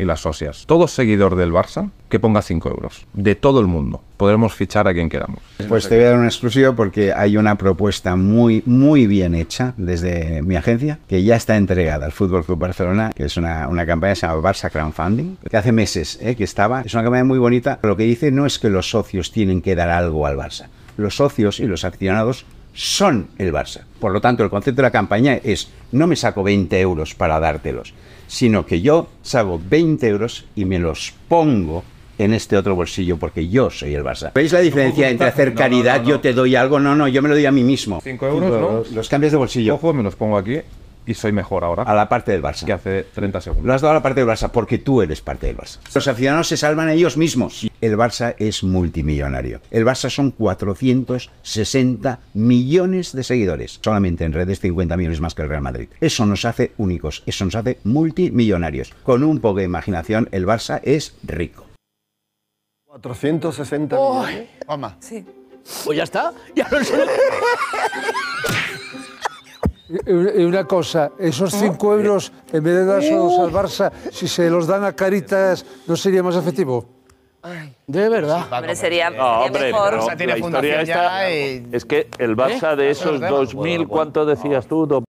y las socias. Todo seguidor del Barça que ponga 5 euros. De todo el mundo. Podremos fichar a quien queramos. Pues te voy a dar una exclusiva porque hay una propuesta muy, muy bien hecha desde mi agencia que ya está entregada al Fútbol Club Barcelona, que es una, una campaña que se llama Barça Crowdfunding, que hace meses eh, que estaba. Es una campaña muy bonita. Lo que dice no es que los socios tienen que dar algo al Barça. Los socios y los accionados son el Barça. Por lo tanto, el concepto de la campaña es no me saco 20 euros para dártelos, sino que yo saco 20 euros y me los pongo en este otro bolsillo porque yo soy el Barça. ¿Veis la diferencia entre hacer caridad, yo te doy algo? No, no, yo me lo doy a mí mismo. 5 euros, ¿no? Los cambios de bolsillo Ojo, me los pongo aquí y soy mejor ahora a la parte del Barça. que hace 30 segundos. Lo has dado a la parte del Barça porque tú eres parte del Barça. Los aficionados se salvan ellos mismos. El Barça es multimillonario. El Barça son 460 millones de seguidores. Solamente en redes 50 millones más que el Real Madrid. Eso nos hace únicos. Eso nos hace multimillonarios. Con un poco de imaginación, el Barça es rico. 460 millones. Toma. Sí. Pues ya está. Ya no sé. Y una cosa, esos 5 euros, en vez de dárselos al Barça, si se los dan a Caritas, ¿no sería más efectivo? De verdad. Hombre, sería, No, sería hombre, mejor. pero la historia esta y- es que el Barça de esos 2.000, ¿cuánto decías tú?